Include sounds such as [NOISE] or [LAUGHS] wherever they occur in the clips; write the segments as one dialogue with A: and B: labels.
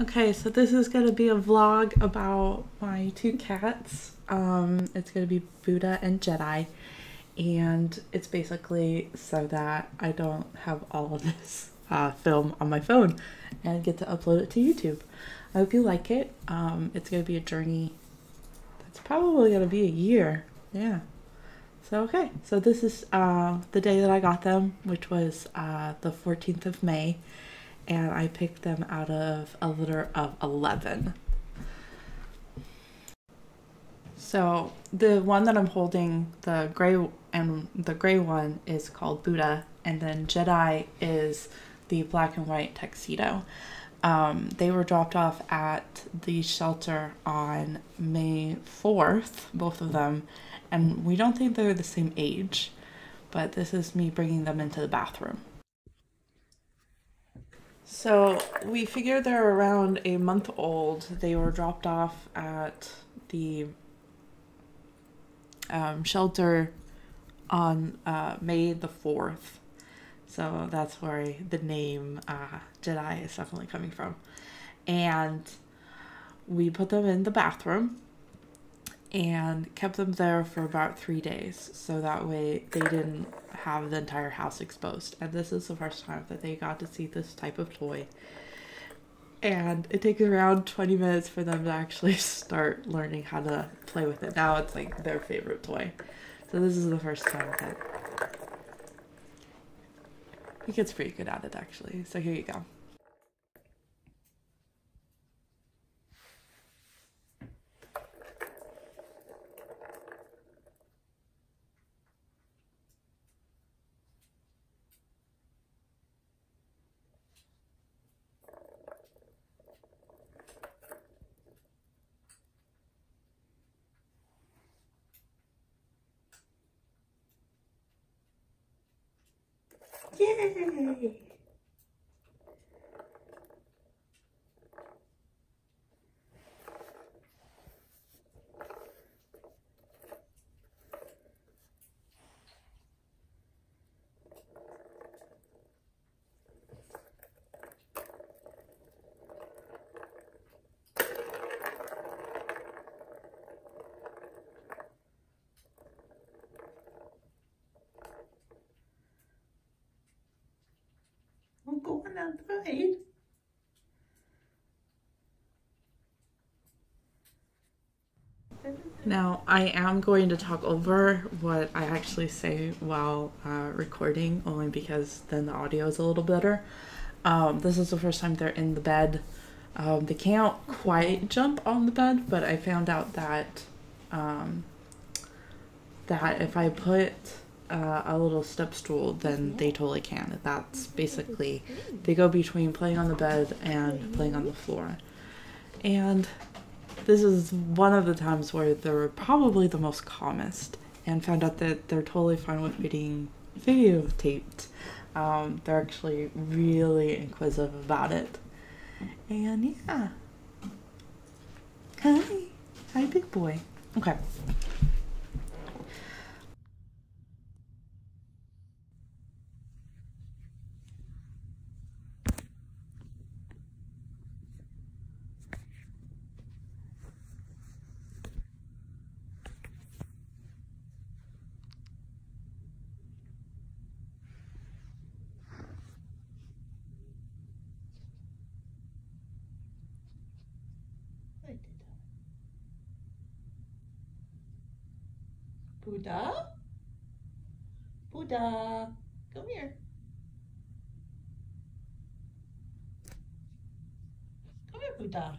A: Okay, so this is gonna be a vlog about my two cats. Um, it's gonna be Buddha and Jedi, and it's basically so that I don't have all of this uh, film on my phone and get to upload it to YouTube. I hope you like it. Um, it's gonna be a journey that's probably gonna be a year. Yeah. So okay, so this is uh, the day that I got them, which was uh, the 14th of May and I picked them out of a litter of 11. So the one that I'm holding, the gray and the gray one is called Buddha, and then Jedi is the black and white tuxedo. Um, they were dropped off at the shelter on May 4th, both of them, and we don't think they're the same age, but this is me bringing them into the bathroom. So we figured they're around a month old. They were dropped off at the um, shelter on uh, May the 4th. So that's where the name uh, Jedi is definitely coming from. And we put them in the bathroom and kept them there for about three days. So that way they didn't have the entire house exposed. And this is the first time that they got to see this type of toy. And it takes around 20 minutes for them to actually [LAUGHS] start learning how to play with it. Now it's like their favorite toy. So this is the first time that he gets pretty good at it actually. So here you go. Yay! Now, I am going to talk over what I actually say while uh, recording, only because then the audio is a little better. Um, this is the first time they're in the bed. Um, they can't quite jump on the bed, but I found out that um, that if I put uh, a little step stool, then they totally can. That's basically they go between playing on the bed and playing on the floor. And this is one of the times where they're probably the most calmest and found out that they're totally fine with getting videotaped. Um, they're actually really inquisitive about it. And yeah. Hi. Hi, big boy. Okay. Buddha? Buddha, come here. Come here, Buddha.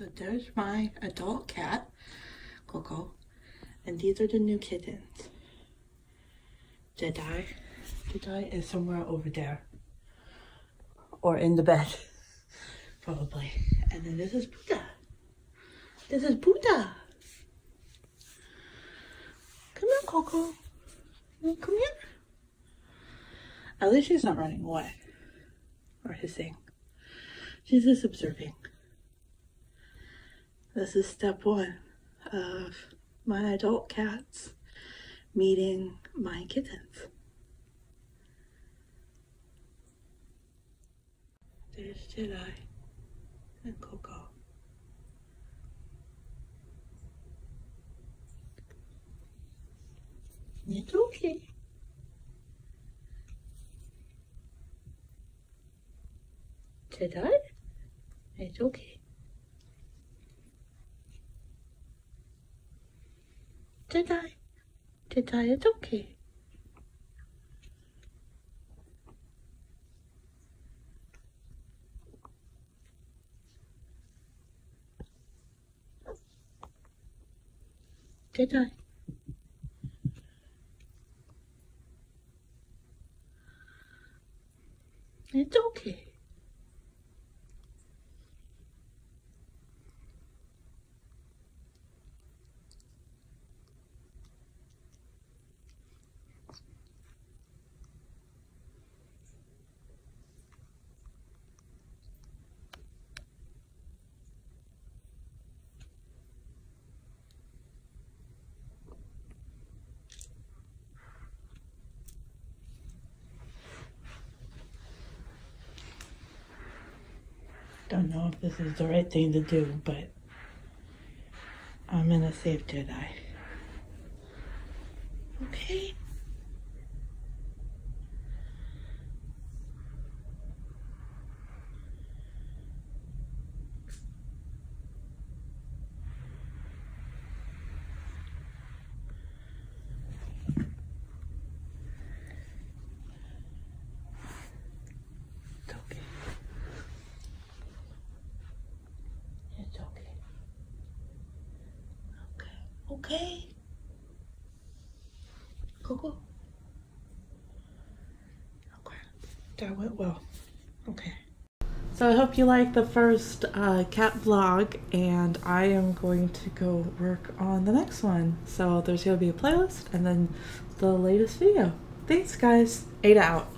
A: So there's my adult cat, Coco, and these are the new kittens. Jedi. Jedi is somewhere over there. Or in the bed. [LAUGHS] Probably. And then this is Buddha. This is Buddha. Come here, Coco. Come here. At least she's not running away. Or hissing. She's just observing. This is step one of my adult cats meeting my kittens. There's Jedi and Coco. It's okay. Jedi? It's okay. Jedi. I? it's okay. Did It's okay. Don't know if this is the right thing to do, but I'm gonna save Jedi. Okay. It's okay. It's okay. Okay. Okay. Coco. Okay. That went well. Okay. So I hope you liked the first uh, cat vlog, and I am going to go work on the next one. So there's going to be a playlist and then the latest video. Thanks, guys. Aidda out.